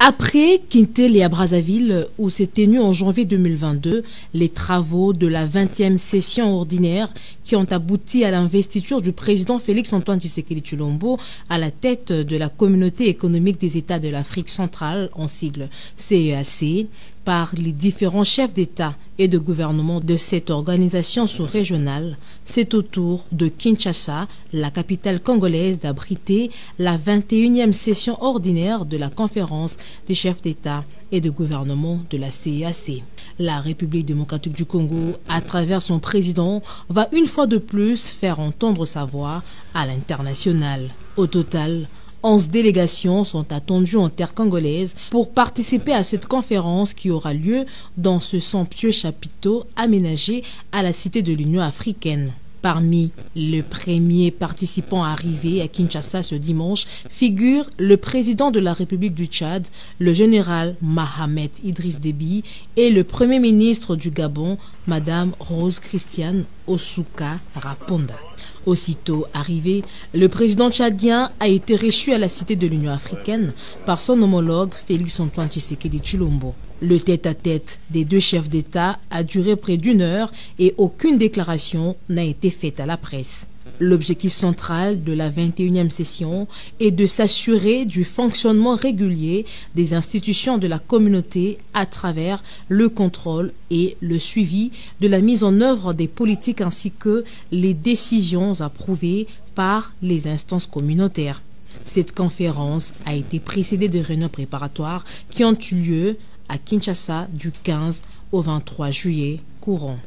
Après Quintel et à Brazzaville, où s'est tenu en janvier 2022 les travaux de la 20e session ordinaire qui ont abouti à l'investiture du président Félix-Antoine Tshisekedi Chulombo à la tête de la communauté économique des États de l'Afrique centrale, en sigle CEAC, e par les différents chefs d'État et de gouvernement de cette organisation sous-régionale, c'est au tour de Kinshasa, la capitale congolaise, d'abriter la 21e session ordinaire de la conférence des chefs d'État et de gouvernement de la CEAC. E la République démocratique du Congo, à travers son président, va une fois de plus faire entendre sa voix à l'international. Au total, 11 délégations sont attendues en terre congolaise pour participer à cette conférence qui aura lieu dans ce somptueux chapiteau aménagé à la Cité de l'Union africaine. Parmi les premiers participants arrivés à Kinshasa ce dimanche figure le président de la République du Tchad, le général Mohamed Idriss Déby, et le premier ministre du Gabon, Madame Rose Christiane Osuka Raponda. Aussitôt arrivé, le président tchadien a été reçu à la Cité de l'Union africaine par son homologue Félix Antoine Tshisekedi Chilombo. Le tête-à-tête des deux chefs d'État a duré près d'une heure et aucune déclaration n'a été faite à la presse. L'objectif central de la 21e session est de s'assurer du fonctionnement régulier des institutions de la communauté à travers le contrôle et le suivi de la mise en œuvre des politiques ainsi que les décisions approuvées par les instances communautaires. Cette conférence a été précédée de réunions préparatoires qui ont eu lieu à Kinshasa du 15 au 23 juillet courant.